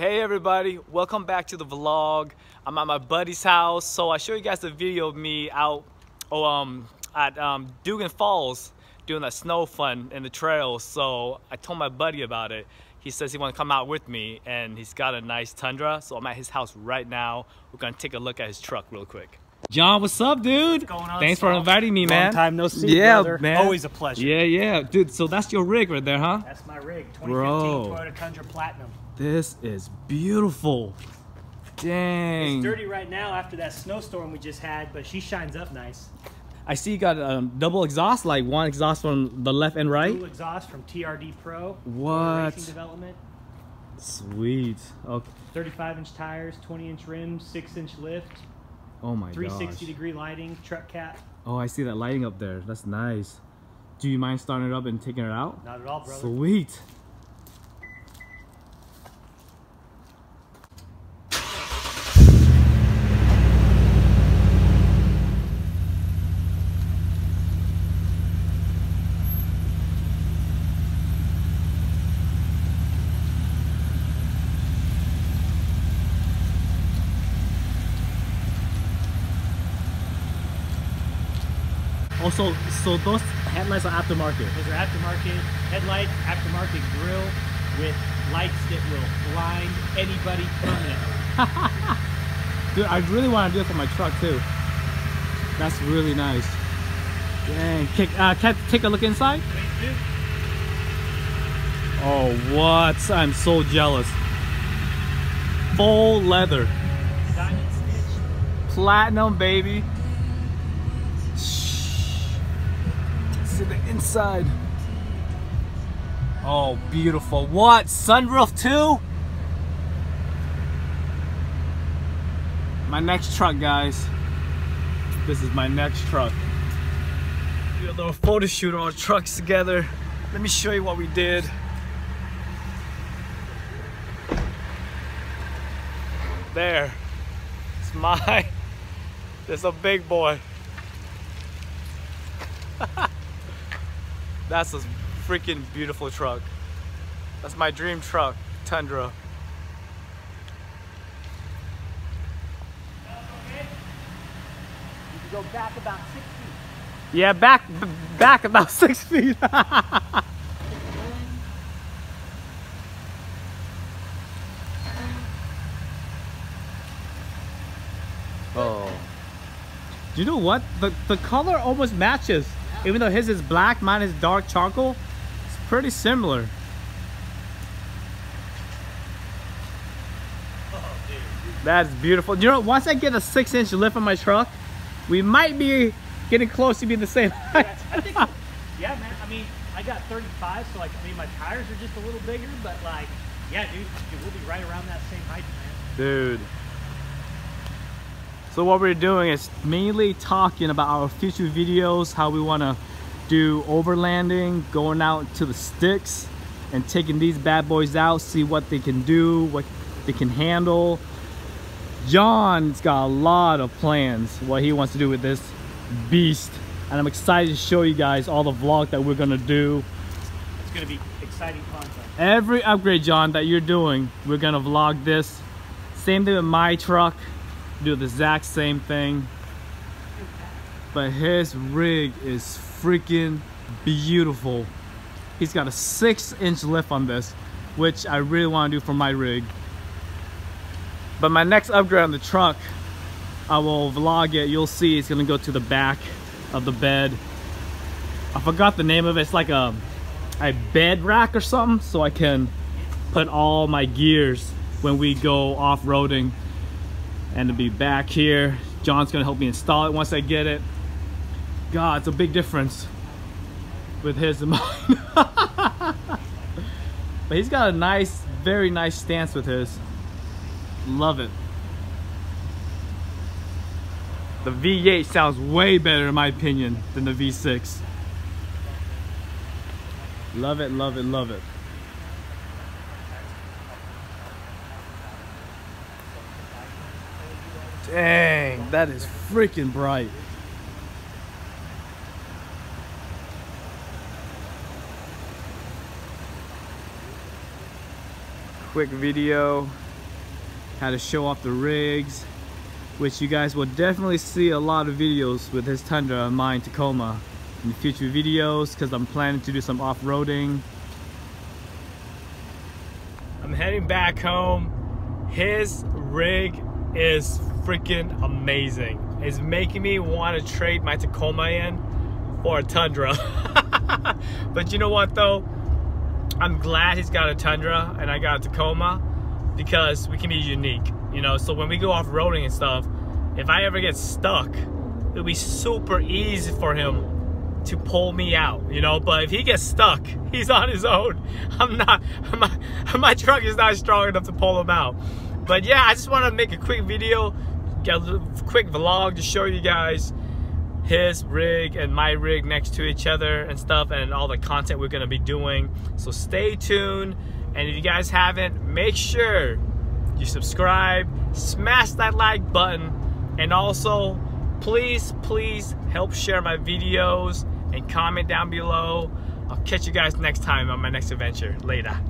Hey everybody, welcome back to the vlog. I'm at my buddy's house, so I show you guys a video of me out oh, um, at um, Dougan Falls doing a snow fun in the trails. So I told my buddy about it. He says he want to come out with me and he's got a nice Tundra. So I'm at his house right now. We're gonna take a look at his truck real quick. John, what's up, dude? What's going on, Thanks for inviting me, man. Long time no see, Yeah, brother. man. Always a pleasure. Yeah, yeah, dude. So that's your rig right there, huh? That's my rig, 2015 Bro. Toyota Tundra Platinum. This is beautiful. Dang. It's dirty right now after that snowstorm we just had, but she shines up nice. I see you got um, double exhaust, like one exhaust from the left and right. Dual exhaust from TRD Pro. What? Racing development. Sweet. Okay. 35 inch tires, 20 inch rims, 6 inch lift, Oh my 360 gosh. degree lighting, truck cap. Oh, I see that lighting up there. That's nice. Do you mind starting it up and taking it out? Not at all, brother. Sweet. Also, so those headlights are aftermarket. Those are aftermarket headlights, aftermarket grill with lights that will blind anybody permanently. Dude, I really want to do it for my truck too. That's really nice. Dang. Can, uh, can I take a look inside? Oh, what? I'm so jealous. Full leather. Diamond stitch. Platinum, baby. The inside. Oh, beautiful. What? Sunroof too? My next truck, guys. This is my next truck. Do a little photo shoot on our trucks together. Let me show you what we did. There. It's my. There's a big boy. That's a freaking beautiful truck. That's my dream truck, Tundra. Go back about six feet. Yeah, back back about six feet. oh. Do you know what? The the color almost matches. Even though his is black, mine is dark charcoal. It's pretty similar. That's beautiful. You know, once I get a six inch lift on my truck, we might be getting close to being the same height. Yeah, I think, yeah, man. I mean, I got 35, so like, I mean, my tires are just a little bigger, but like, yeah, dude, dude we'll be right around that same height, man. Dude. So what we're doing is mainly talking about our future videos, how we want to do overlanding, going out to the sticks and taking these bad boys out, see what they can do, what they can handle. John's got a lot of plans, what he wants to do with this beast. And I'm excited to show you guys all the vlog that we're gonna do. It's gonna be exciting content. Every upgrade, John, that you're doing, we're gonna vlog this. Same thing with my truck, do the exact same thing. But his rig is freaking beautiful. He's got a six inch lift on this, which I really wanna do for my rig. But my next upgrade on the truck, I will vlog it. You'll see it's gonna go to the back of the bed. I forgot the name of it. It's like a a bed rack or something so I can put all my gears when we go off-roading and to be back here. John's gonna help me install it once I get it. God it's a big difference with his and mine. But he's got a nice very nice stance with his. Love it. The V8 sounds way better in my opinion than the V6 Love it, love it, love it. Dang, that is freaking bright. Quick video how to show off the rigs, which you guys will definitely see a lot of videos with this Tundra of mine Tacoma in future videos because I'm planning to do some off-roading. I'm heading back home. His rig is freaking amazing. It's making me want to trade my Tacoma in for a Tundra. but you know what though? I'm glad he's got a Tundra and I got a Tacoma because we can be unique, you know? So when we go off-roading and stuff, if I ever get stuck, it'll be super easy for him to pull me out, you know? But if he gets stuck, he's on his own. I'm not, my, my truck is not strong enough to pull him out. But yeah, I just want to make a quick video, get a quick vlog to show you guys his rig and my rig next to each other and stuff and all the content we're gonna be doing. So stay tuned. And if you guys haven't, make sure you subscribe, smash that like button, and also please, please help share my videos and comment down below. I'll catch you guys next time on my next adventure. Later.